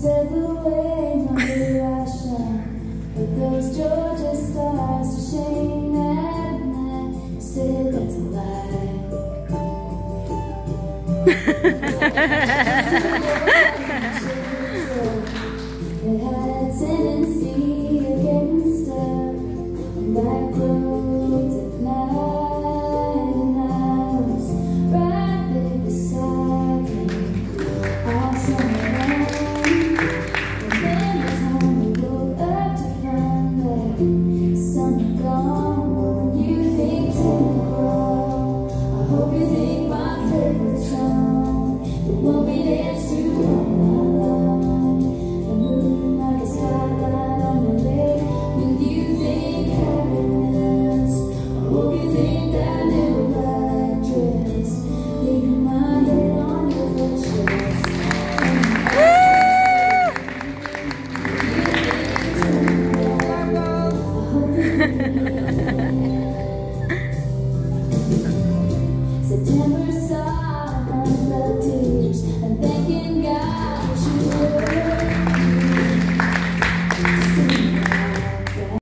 said the way not the Russian, but those Georgia stars are shame at night. Said that's a lie. September song